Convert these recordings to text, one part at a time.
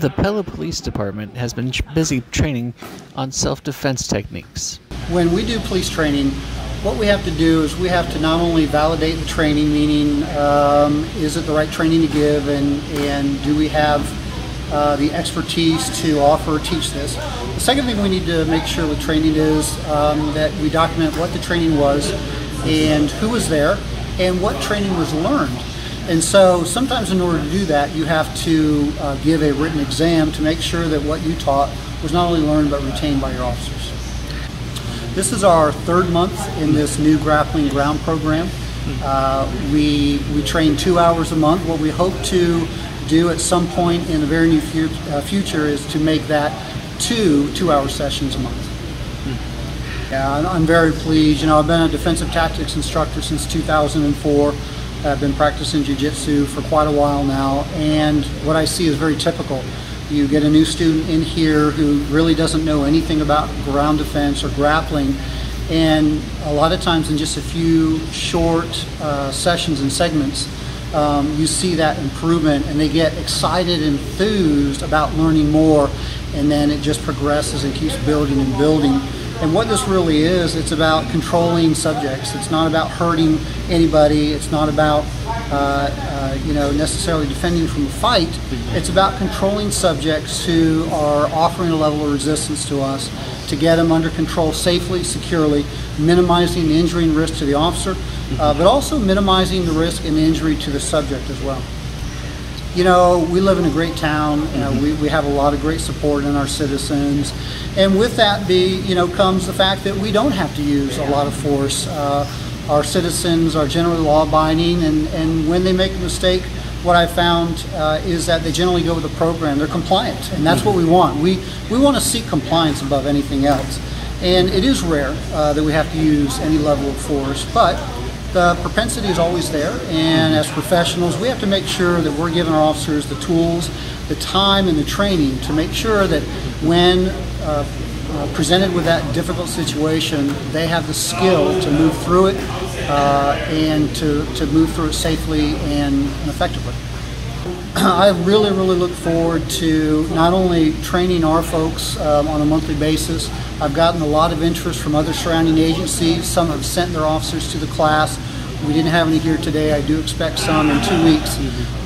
The Pella Police Department has been busy training on self defense techniques. When we do police training, what we have to do is we have to not only validate the training, meaning um, is it the right training to give, and, and do we have uh, the expertise to offer teach this. The second thing we need to make sure with training is um, that we document what the training was and who was there and what training was learned. And so sometimes in order to do that, you have to uh, give a written exam to make sure that what you taught was not only learned but retained by your officers. This is our third month in this new grappling ground program. Uh, we, we train two hours a month. What we hope to do at some point in the very near uh, future is to make that two two-hour sessions a month. Yeah, I'm very pleased. You know, I've been a defensive tactics instructor since 2004. I've been practicing jiu-jitsu for quite a while now, and what I see is very typical. You get a new student in here who really doesn't know anything about ground defense or grappling, and a lot of times in just a few short uh, sessions and segments, um, you see that improvement and they get excited and enthused about learning more and then it just progresses and keeps building and building. And what this really is, it's about controlling subjects. It's not about hurting anybody. It's not about, uh, uh, you know, necessarily defending from a fight. It's about controlling subjects who are offering a level of resistance to us to get them under control safely, securely, minimizing the injury and risk to the officer, uh, but also minimizing the risk and injury to the subject as well. You know, we live in a great town. You know, we, we have a lot of great support in our citizens, and with that, be you know comes the fact that we don't have to use a lot of force. Uh, our citizens are generally law-abiding, and, and when they make a mistake, what I found uh, is that they generally go with the program. They're compliant, and that's what we want. We we want to seek compliance above anything else. And it is rare uh, that we have to use any level of force, but the propensity is always there. And as professionals, we have to make sure that we're giving our officers the tools, the time, and the training to make sure that when uh, uh, presented with that difficult situation, they have the skill to move through it uh, and to, to move through it safely and, effectively. I really, really look forward to not only training our folks um, on a monthly basis. I've gotten a lot of interest from other surrounding agencies. Some have sent their officers to the class. We didn't have any here today. I do expect some in two weeks.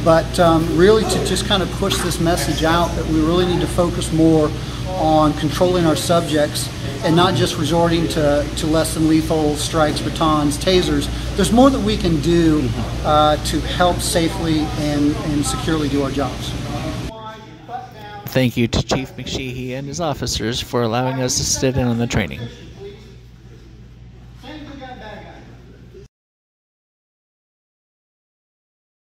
But um, really to just kind of push this message out that we really need to focus more on controlling our subjects and not just resorting to, to less than lethal strikes, batons, tasers. There's more that we can do uh, to help safely and, and securely do our jobs. Thank you to Chief McSheehy and his officers for allowing us to sit in on the training.